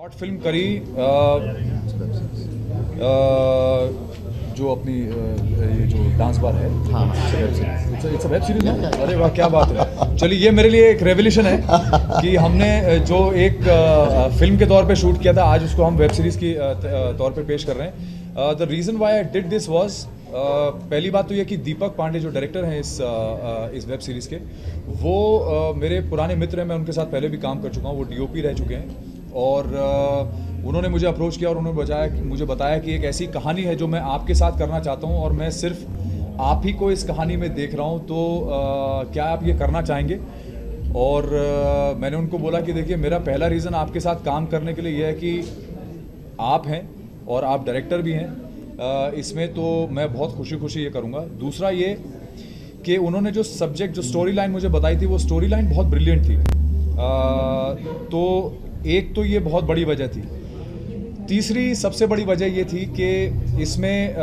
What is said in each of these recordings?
Short film करी आ, आ, जो अपनी ये जो डांस बार है। हाँ इट्स वेब सीरीज़ है। अरे वाह क्या बात है। चलिए ये मेरे लिए एक रेवोल्यूशन है कि हमने जो एक फ़िल्म के तौर पे शूट किया था आज उसको हम वेब सीरीज़ की तौर पे पेश कर रहे हैं। The reason why I did this was पहली बात तो ये कि दीपक पांडे जो डायरेक्टर हैं इस इस वेब सीरीज़ के वो मेरे पुराने मित्र हैं मैं उनके साथ पहले भी काम कर चुका हूँ वो डीओपी रह चुके हैं। और उन्होंने मुझे अप्रोच किया और उन्होंने बताया मुझे बताया कि एक ऐसी कहानी है जो मैं आपके साथ करना चाहता हूँ और मैं सिर्फ़ आप ही को इस कहानी में देख रहा हूँ तो अ, क्या आप ये करना चाहेंगे? और अ, मैंने उनको बोला कि देखिए मेरा पहला रीज़न आपके साथ काम करने के लिए यह है कि आप हैं और आप डायरेक्टर भी हैं। इसमें तो मैं बहुत खुशी खुशी ये करूँगा। दूसरा ये कि उन्होंने जो सब्जेक्ट जो स्टोरी लाइन मुझे बताई थी वो स्टोरी लाइन बहुत ब्रिलियंट थी। अ, तो एक तो ये बहुत बड़ी वजह थी। तीसरी सबसे बड़ी वजह ये थी कि इसमें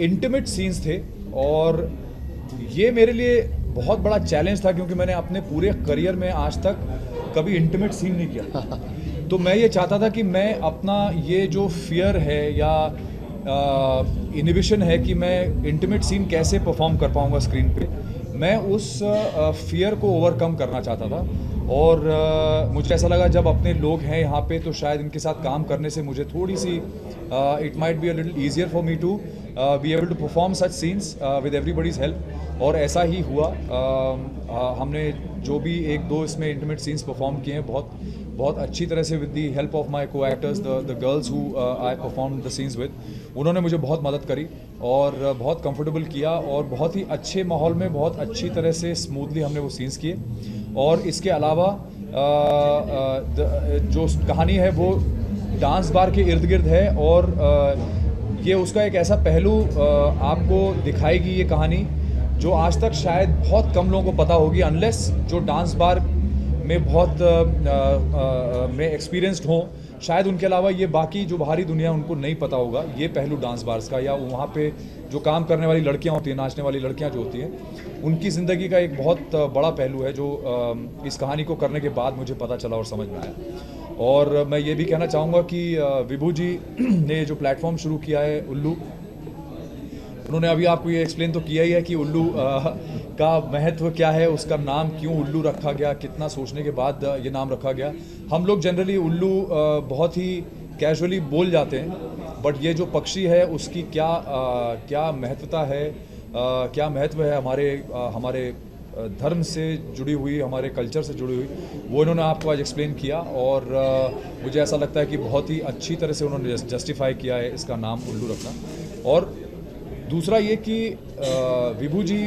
इंटीमेट सीन्स थे और ये मेरे लिए बहुत बड़ा चैलेंज था क्योंकि मैंने अपने पूरे करियर में आज तक कभी इंटीमेट सीन नहीं किया। तो मैं ये चाहता था कि मैं अपना ये जो फियर है या इनिबिशन है कि मैं इंटीमेट सीन कैसे परफॉर्म कर पाऊँगा स्क्रीन पे, मैं उस फियर को ओवरकम करना चाहता था। और अ, मुझे ऐसा लगा जब अपने लोग हैं यहाँ पे तो शायद इनके साथ काम करने से मुझे थोड़ी सी it might be a little easier for me to be able to perform such scenes with everybody's help और ऐसा ही हुआ अ, अ, हमने जो भी एक दो इसमें इंटीमेट सीन्स परफॉर्म किए हैं बहुत बहुत अच्छी तरह से with the help of my co-actors the the girls who I perform the scenes with उन्होंने मुझे बहुत मदद करी और बहुत कंफर्टेबल किया और बहुत ही अच्छे माहौल में बहुत अच्छी तरह से स्मूथली हमने वो सीन्स किए। और इसके अलावा आ, आ, जो कहानी है वो डांस बार के इर्द गिर्द है और आ, ये उसका एक ऐसा पहलू आपको दिखाएगी ये कहानी जो आज तक शायद बहुत कम लोगों को पता होगी अनलेस जो डांस बार में बहुत में एक्सपीरियंस्ड हों। शायद उनके अलावा ये बाकी जो बाहरी दुनिया उनको नहीं पता होगा। ये पहलू डांस बार्स का, या वहाँ पे जो काम करने वाली लड़कियाँ होती हैं, नाचने वाली लड़कियाँ जो होती हैं, उनकी ज़िंदगी का एक बहुत बड़ा पहलू है जो इस कहानी को करने के बाद मुझे पता चला और समझ में आया। और मैं ये भी कहना चाहूँगा कि विभू जी ने जो प्लेटफॉर्म शुरू किया है, उल्लू उन्होंने अभी आपको ये एक्सप्लेन तो किया ही है कि उल्लू का महत्व क्या है उसका नाम क्यों उल्लू रखा गया कितना सोचने के बाद ये नाम रखा गया। हम लोग जनरली उल्लू बहुत ही कैजुअली बोल जाते हैं बट ये जो पक्षी है उसकी क्या अ, क्या महत्वता है अ, क्या महत्व है हमारे अ, हमारे धर्म से जुड़ी हुई हमारे कल्चर से जुड़ी हुई वो इन्होंने आपको आज एक्सप्लेन किया और मुझे ऐसा लगता है कि बहुत ही अच्छी तरह से उन्होंने जस्टिफाई किया है इसका नाम उल्लू रखना। और दूसरा ये कि विभू जी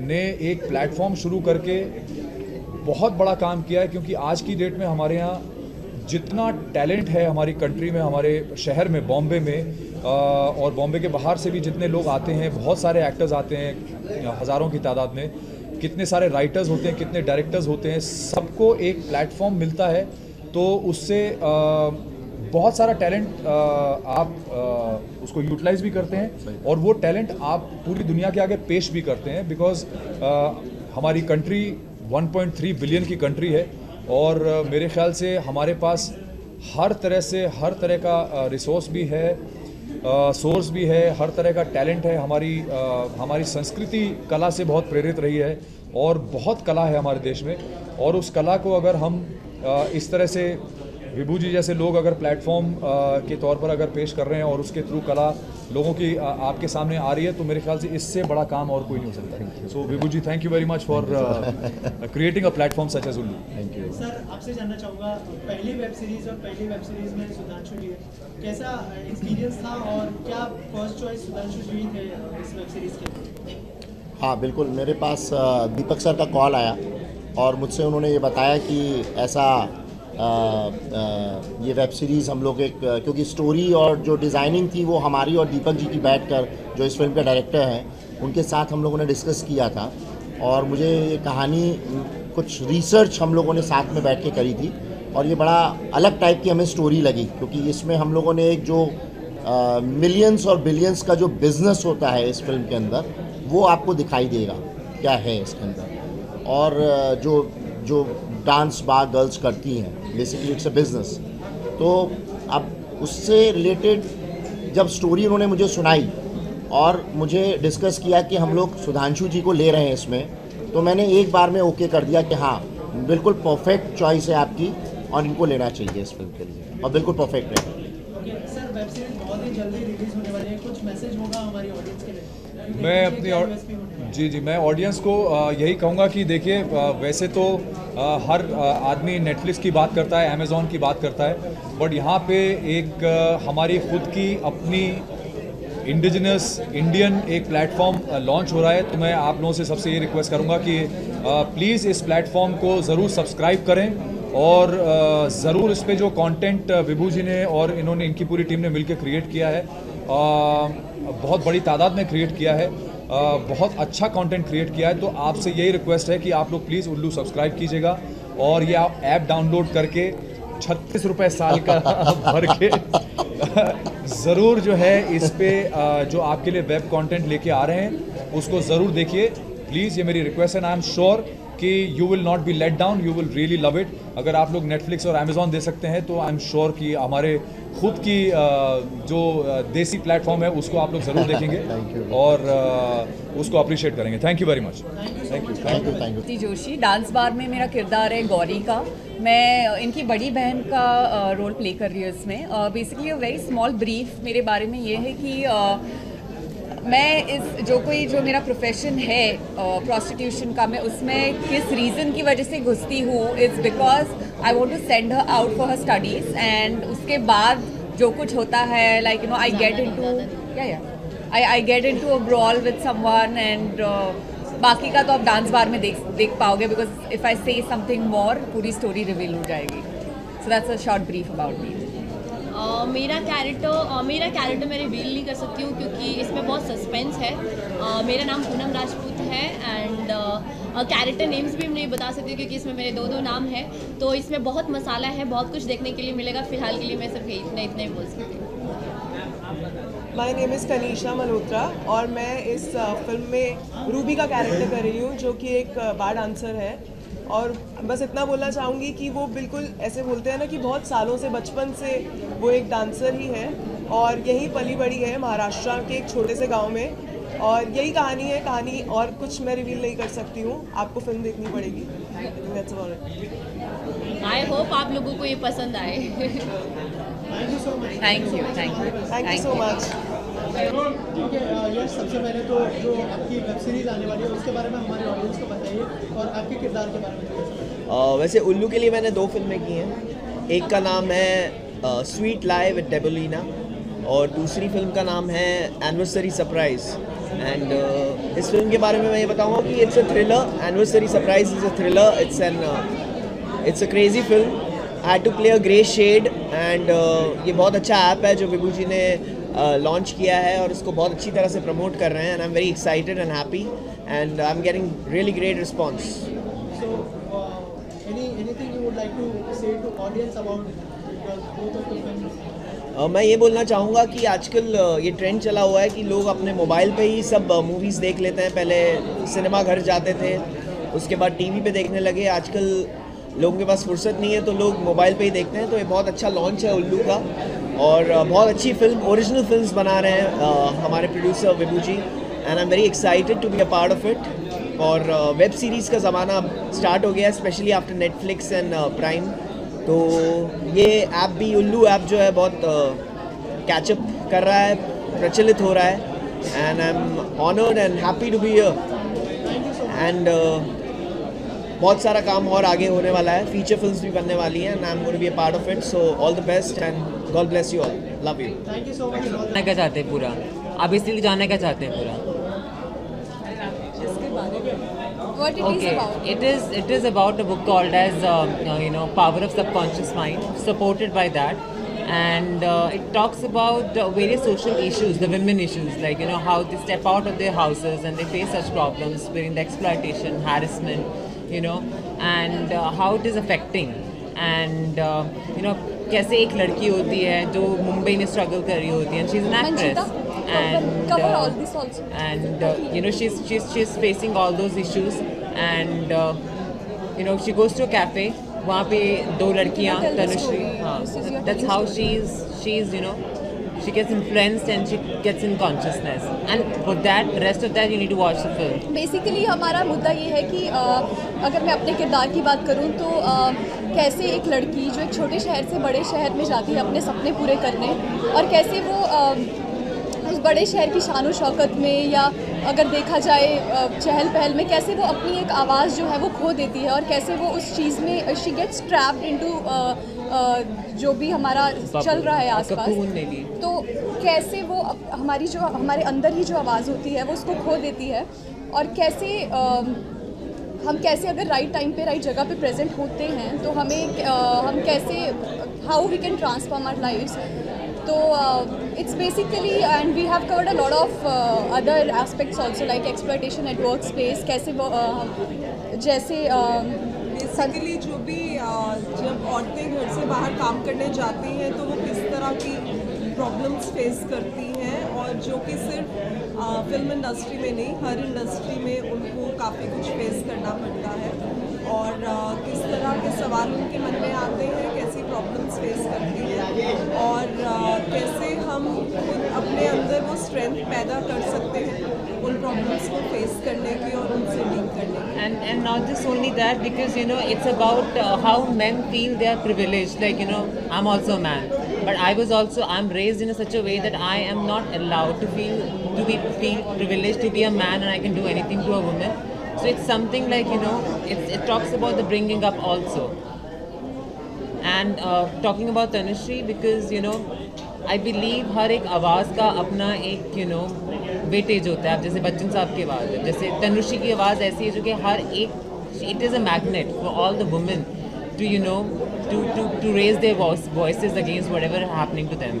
ने एक प्लेटफॉर्म शुरू करके बहुत बड़ा काम किया है, क्योंकि आज की डेट में हमारे यहाँ जितना टैलेंट है हमारी कंट्री में, हमारे शहर में बॉम्बे में और बॉम्बे के बाहर से भी जितने लोग आते हैं, बहुत सारे एक्टर्स आते हैं, हज़ारों की तादाद में, कितने सारे राइटर्स होते हैं, कितने डायरेक्टर्स होते हैं, सबको एक प्लेटफॉर्म मिलता है तो उससे बहुत सारा टैलेंट आप उसको यूटिलाइज भी करते हैं और वो टैलेंट आप पूरी दुनिया के आगे पेश भी करते हैं बिकॉज़ हमारी कंट्री 1.3 बिलियन की कंट्री है और मेरे ख्याल से हमारे पास हर तरह से हर तरह का रिसोर्स भी है सोर्स भी है हर तरह का टैलेंट है हमारी हमारी संस्कृति कला से बहुत प्रेरित रही है और बहुत कला है हमारे देश में और उस कला को अगर हम इस तरह से विभू जी जैसे लोग अगर प्लेटफॉर्म के तौर पर अगर पेश कर रहे हैं और उसके थ्रू कला लोगों की अ, आपके सामने आ रही है तो मेरे ख्याल से इससे बड़ा काम और कोई नहीं हो सकता। So Vibhu ji thank you very much for creating a platform such as Ullu thank you sir आपसे जानना चाहूँगा पहली वेब सीरीज़ और पहली वेब सीरीज़ में सुधांशु जी कैसा एक्सपीरियंस था और क्या फ़र्स्ट चॉइस सुधांशु जी थे इस वेब सीरीज़ के हाँ बिल्कुल। मेरे पास दीपक सर का कॉल आया और मुझसे उन्होंने ये बताया कि ऐसा ये वेब सीरीज़ हम लोग एक, क्योंकि स्टोरी और जो डिज़ाइनिंग थी वो हमारी और दीपक जी की बैठकर, जो इस फ़िल्म के डायरेक्टर हैं, उनके साथ हम लोगों ने डिस्कस किया था। और मुझे ये कहानी, कुछ रिसर्च हम लोगों ने साथ में बैठ के करी थी। और ये बड़ा अलग टाइप की हमें स्टोरी लगी, क्योंकि इसमें हम लोगों ने एक जो मिलियंस और बिलियंस का जो बिज़नेस होता है इस फ़िल्म के अंदर, वो आपको दिखाई देगा, क्या है इसके अंदर। और जो जो डांस बार गर्ल्स करती हैं बेसिकली इट्स अ बिज़नेस तो अब उससे रिलेटेड जब स्टोरी उन्होंने मुझे सुनाई और मुझे डिस्कस किया कि हम लोग सुधांशु जी को ले रहे हैं इसमें तो मैंने एक बार में ओके कर दिया कि हाँ बिल्कुल परफेक्ट चॉइस है आपकी और इनको लेना चाहिए इस फ़िल्म के लिए और बिल्कुल परफेक्ट है ओके सर वेब सीरीज़ बहुत ही जल्दी रिलीज़ होने वाली है। कुछ मैसेज होगा हमारी ऑडियंस के लिए। मैं अपनी और। जी जी मैं ऑडियंस को यही कहूँगा कि देखिए वैसे तो हर आदमी नेटफ्लिक्स की बात करता है अमेज़ोन की बात करता है बट यहाँ पे एक हमारी खुद की अपनी इंडिजिनस इंडियन एक प्लेटफॉर्म लॉन्च हो रहा है। तो मैं आप लोगों से सबसे ये रिक्वेस्ट करूँगा कि प्लीज़ इस प्लेटफॉर्म को ज़रूर सब्सक्राइब करें। और ज़रूर इस पर जो कंटेंट विभू जी ने और इन्होंने, इनकी पूरी टीम ने मिलकर क्रिएट किया है। बहुत बड़ी तादाद में क्रिएट किया है। बहुत अच्छा कंटेंट क्रिएट किया है। तो आपसे यही रिक्वेस्ट है कि आप लोग प्लीज़ उल्लू सब्सक्राइब कीजिएगा और ये आप ऐप डाउनलोड करके छत्तीस रुपये साल का भर के ज़रूर जो है इस पर जो आपके लिए वेब कंटेंट लेके आ रहे हैं, उसको ज़रूर देखिए। प्लीज़ ये मेरी रिक्वेस्ट है। आई एम श्योर कि you will not be let down you will really love it अगर आप लोग नेटफ्लिक्स और अमेजोन दे सकते हैं तो आई एम श्योर कि हमारे खुद की जो देसी प्लेटफॉर्म है उसको आप लोग ज़रूर देखेंगे और उसको अप्रिशिएट करेंगे। Thank you very much thank you thank you thank you Joshi dance bar में मेरा किरदार है गौरी का। मैं इनकी बड़ी बहन का रोल प्ले कर रही हूँ इसमें। Basically a very small brief मेरे बारे में ये है कि मैं इस, जो कोई, जो मेरा प्रोफेशन है प्रोस्टिट्यूशन का, मैं उसमें किस रीज़न की वजह से घुसती हूँ it's because I want to send her out for her studies and उसके बाद जो कुछ होता है like you know I get into या I I get into a brawl with someone and बाकी का तो आप डांस बार में देख देख पाओगे बिकॉज़ इफ़ आई से समथिंग मोर पूरी स्टोरी रिवील हो जाएगी. So that's a short brief about me मेरा कैरेक्टर मेरा कैरेक्टर मैं रिवील नहीं कर सकती हूँ क्योंकि इसमें बहुत सस्पेंस है। मेरा नाम पूनम राजपूत है एंड कैरेक्टर नेम्स भी नहीं बता सकती क्योंकि इसमें मेरे दो दो नाम हैं। तो इसमें बहुत मसाला है, बहुत कुछ देखने के लिए मिलेगा। फ़िलहाल के लिए मैं सिर्फ़ इतना इतना ही बोल सकती हूँ। My name is Tanisha Malhotra और मैं इस फ़िल्म में रूबी का कैरेक्टर कर रही हूँ, जो कि एक बार डांसर है। और बस इतना बोलना चाहूँगी कि वो बिल्कुल ऐसे बोलते हैं ना कि बहुत सालों से बचपन से वो एक डांसर ही है और यही पली बड़ी है महाराष्ट्र के एक छोटे से गाँव में और यही कहानी है कहानी और कुछ मैं रिवील नहीं कर सकती हूँ। आपको फ़िल्म देखनी पड़ेगी. आई होप आप लोगों को ये पसंद आए। Thank you so much thank you thank you thank you so much ठीक है यश, सबसे पहले तो जो आपकी वेब सीरीज़ आने वाली है, उसके बारे में हमारे ऑडियंस को बताइए और आपके किरदार के बारे में वैसे उल्लू के लिए मैंने दो फ़िल्में की हैं। एक का नाम है स्वीट लाई विद डेबोलिना और दूसरी फ़िल्म का नाम है एनिवर्सरी सरप्राइज़ एंड इस फ़िल्म के बारे में मैं ये बताऊँगा कि it's a thriller anniversary surprise is a thriller it's an it's a crazy film I to play a grey shade and ये बहुत अच्छा ऐप है जो विभू जी ने लॉन्च किया है और इसको बहुत अच्छी तरह से प्रमोट कर रहे हैं and I am very excited and happy and I am getting really great response uh, मैं ये बोलना चाहूँगा कि आजकल ये ट्रेंड चला हुआ है कि लोग अपने मोबाइल पे ही सब मूवीज़ देख लेते हैं। पहले सिनेमा घर जाते थे उसके बाद टीवी पे देखने लगे। आजकल लोगों के पास फुर्सत नहीं है तो लोग मोबाइल पे ही देखते हैं। तो ये बहुत अच्छा लॉन्च है उल्लू का। और बहुत अच्छी फ़िल्म ओरिजिनल फिल्म्स बना रहे हैं हमारे producer Vibhu ji. And I am very excited to be a part of it और वेब सीरीज़ का ज़माना स्टार्ट हो गया है specially after Netflix and Prime तो ये ऐप भी, उल्लू ऐप जो है, बहुत कैचअप कर रहा है, प्रचलित हो रहा है। And I am honoured and happy to be and बहुत सारा काम और आगे होने वाला है फीचर फिल्म्स भी बनने वाली हैं and I am going be a part of it so all the best and God bless you all love you all the जानना क्या चाहते हैं पूरा आप इसलिए जानना क्या चाहते हैं पूरा What it is okay about? it is it is about a book called as um, uh, you know power of subconscious mind supported by that and uh, it talks about uh, various social issues the women issues like you know how they step out of their houses and they face such problems wherein the exploitation harassment you know and how it is affecting and you know कैसे एक लड़की होती है जो मुंबई में struggle कर रही होती है she's an actress and and you know she's she is facing all those issues and you know she goes to cafe वहाँ पे दो लड़कियाँ तनुश्री हाँ that's how she is she is you know she gets influenced and she gets in consciousness. And for that rest of that you need to watch the film. Basically हमारा मुद्दा ये है कि अ, अगर मैं अपने किरदार की बात करूँ तो अ, कैसे एक लड़की जो एक छोटे शहर से बड़े शहर में जाती है अपने सपने पूरे करने और कैसे वो अ, उस बड़े शहर की शान शौकत में या अगर देखा जाए चहल पहल में कैसे वो अपनी एक आवाज़ जो है वो खो देती है और कैसे वो उस चीज़ में शी गेट्स ट्रैप्ड इनटू जो भी हमारा चल रहा है आसपास तो कैसे वो हमारी जो हमारे अंदर ही जो आवाज़ होती है वो उसको खो देती है? और कैसे हम कैसे अगर राइट टाइम पे राइट जगह पे प्रेजेंट होते हैं तो हमें हम कैसे how we can transform our lives तो it's basically and we have covered a lot of other aspects also like exploitation at work space कैसे जैसे बेसिकली जो भी जब औरतें घर से बाहर काम करने जाती हैं तो वो किस तरह की प्रॉब्लम्स फेस करती हैं? और जो कि सिर्फ़ अ, फ़िल्म इंडस्ट्री में नहीं हर इंडस्ट्री में उनको काफ़ी कुछ फेस करना पड़ता है। और अ, किस तरह के सवाल उनके मन में आते हैं कैसी प्रॉब्लम्स फेस करती हैं? और अ, कैसे हम खुद अपने अंदर वो स्ट्रेंथ पैदा कर सकते हैं? प्रॉब्लम्स को फेस करने की और उनसे डील करने की and and not just only that because you know it's about uh, how men feel they are privileged like you know i'm also a man but i was also i'm raised in a such a way that i am not allowed to feel to be feel privileged to be a man and i can do anything to a woman so it's something like you know it's, it talks about the bringing up also and talking about Tanushree because you know I believe हर एक आवाज़ का अपना एक you know weightage होता है। जैसे बच्चन साहब की आवाज़ है, जैसे तनुषी की आवाज़ ऐसी है जो कि हर एक it is a magnet for all the women to you know to to to raise their voice against whatever happening to them